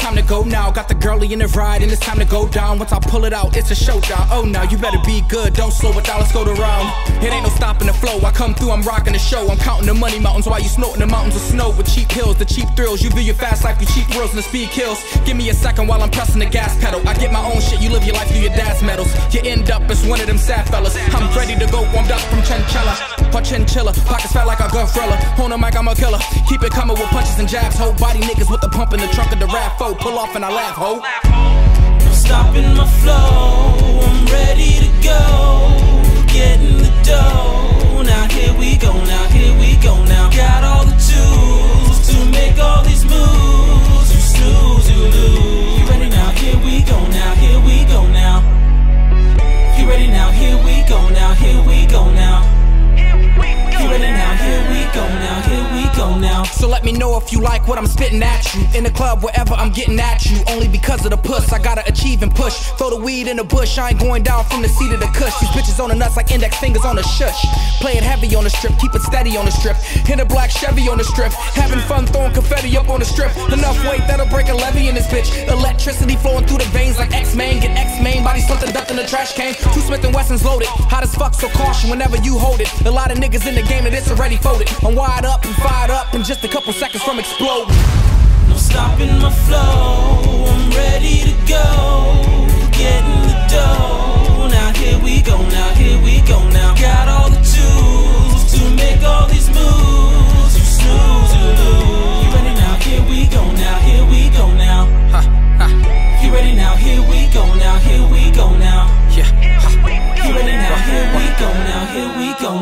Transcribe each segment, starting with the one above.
time to go now. Got the girlie in the ride, and it's time to go down. Once I pull it out, it's a showdown. Oh, now you better be good, don't slow it down, let's go to round. It ain't no stopping the flow. I come through, I'm rocking the show. I'm counting the money mountains while you snorting the mountains of snow with cheap hills, the cheap thrills. You view your fast life, you cheap thrills, and the speed kills. Give me a second while I'm pressing the gas pedal. I get my own shit, you live your life through your dad's medals. You end up as one of them sad fellas. I'm ready to go, warmed up from chinchilla. Or chinchilla, pockets fat like a gorilla. On the mic, I'm a killer. Keep it coming with punches and jabs. Whole body niggas with the pump in the trunk of the rap. Pull off and I laugh, ho. I'm stopping my flow. I'm ready let me know if you like what I'm spitting at you. In the club, wherever I'm getting at you. Only because of the puss, I gotta achieve and push. Throw the weed in the bush, I ain't going down from the seat of the cush. These bitches on the nuts like index fingers on the shush. Play it heavy on the strip, keep it steady on the strip. Hit a black Chevy on the strip. Having fun throwing confetti up on the strip. Enough weight that'll break a levee in this bitch. Electricity flowing through the veins like Something ducked in the trash can. Two Smith and Wessons loaded. Hot as fuck, so caution whenever you hold it. A lot of niggas in the game that it's already folded. I'm wired up and fired up in just a couple seconds from exploding. No stopping my flow. I'm ready to go. Getting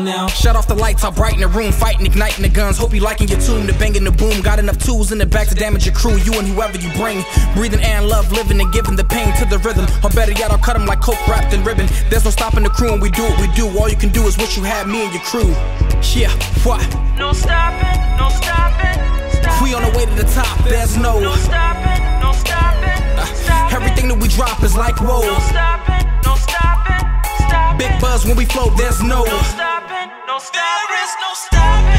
Now. Shut off the lights, I'll brighten the room, fighting, igniting the guns. Hope you liking your tune, the banging the boom. Got enough tools in the back to damage your crew, you and whoever you bring. Breathing and love, living and giving the pain to the rhythm. Or better yet, I'll cut them like coke wrapped in ribbon. There's no stopping the crew, and we do what we do. All you can do is wish you had me and your crew. Yeah, what? No stopping. No stopping. Stop. We on the way to the top, there's no. No stopping. No stopping. Uh, stopping. Everything that we drop is like whoa. No stopping, no stopping, stopping. Big buzz when we float, there's no. No stopping. There is no stopping